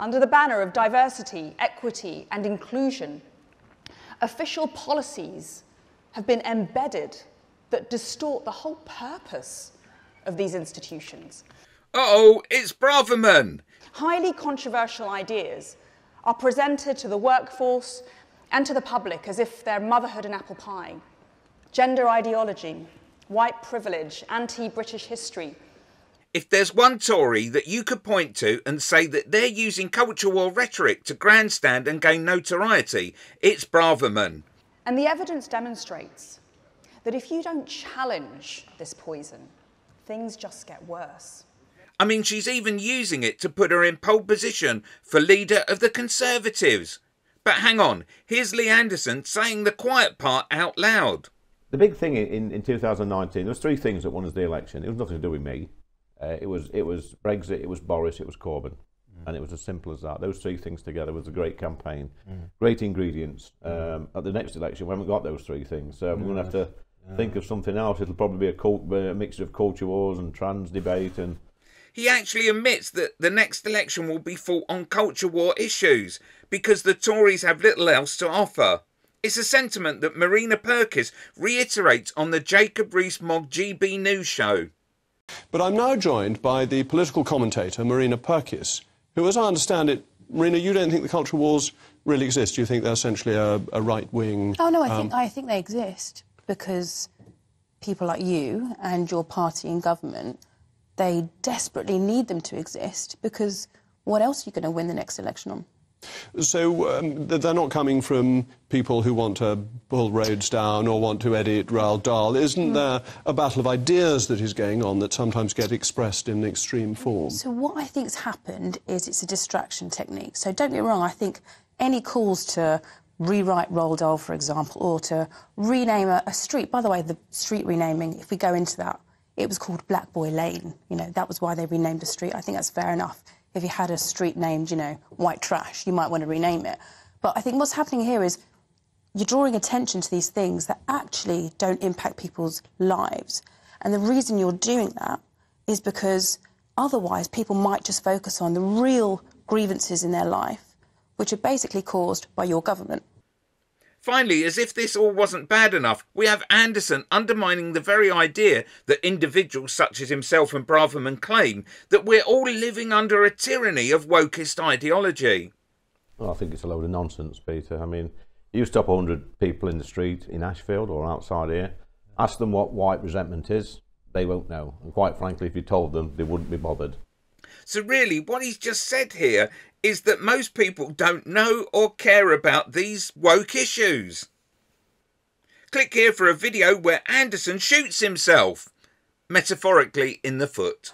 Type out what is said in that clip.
under the banner of diversity, equity, and inclusion, official policies have been embedded that distort the whole purpose of these institutions. oh, it's Braverman. Highly controversial ideas are presented to the workforce and to the public as if they're motherhood and apple pie. Gender ideology, white privilege, anti British history. If there's one Tory that you could point to and say that they're using culture war rhetoric to grandstand and gain notoriety, it's Braverman. And the evidence demonstrates that if you don't challenge this poison, things just get worse. I mean, she's even using it to put her in pole position for leader of the Conservatives. But hang on, here's Lee Anderson saying the quiet part out loud. The big thing in, in 2019, there was three things that won us the election. It was nothing to do with me. Uh, it was it was Brexit, it was Boris, it was Corbyn, mm. and it was as simple as that. Those three things together was a great campaign, mm. great ingredients. Um, at the next election, we haven't got those three things, so we're going to have to yeah. think of something else. It'll probably be a, cult, a mixture of culture wars and trans debate and. He actually admits that the next election will be fought on culture war issues because the Tories have little else to offer. It's a sentiment that Marina Purkiss reiterates on the Jacob Rees-Mogg GB News show. But I'm now joined by the political commentator, Marina Purkiss, who, as I understand it, Marina, you don't think the cultural wars really exist. Do you think they're essentially a, a right wing. Oh, no, I, um... think, I think they exist because people like you and your party in government, they desperately need them to exist because what else are you going to win the next election on? So um, they're not coming from people who want to pull roads down or want to edit Roald Dahl. Isn't mm. there a battle of ideas that is going on that sometimes get expressed in an extreme form? So what I think's happened is it's a distraction technique. So don't get me wrong, I think any calls to rewrite Roald Dahl, for example, or to rename a, a street. By the way, the street renaming, if we go into that, it was called Black Boy Lane. You know, that was why they renamed the street. I think that's fair enough if you had a street named, you know, White Trash, you might want to rename it. But I think what's happening here is you're drawing attention to these things that actually don't impact people's lives. And the reason you're doing that is because otherwise people might just focus on the real grievances in their life, which are basically caused by your government. Finally, as if this all wasn't bad enough, we have Anderson undermining the very idea that individuals such as himself and Braverman claim that we're all living under a tyranny of wokist ideology. Well, I think it's a load of nonsense, Peter. I mean, you stop 100 people in the street in Ashfield or outside here, ask them what white resentment is, they won't know. And quite frankly, if you told them, they wouldn't be bothered. So, really, what he's just said here is that most people don't know or care about these woke issues. Click here for a video where Anderson shoots himself, metaphorically in the foot.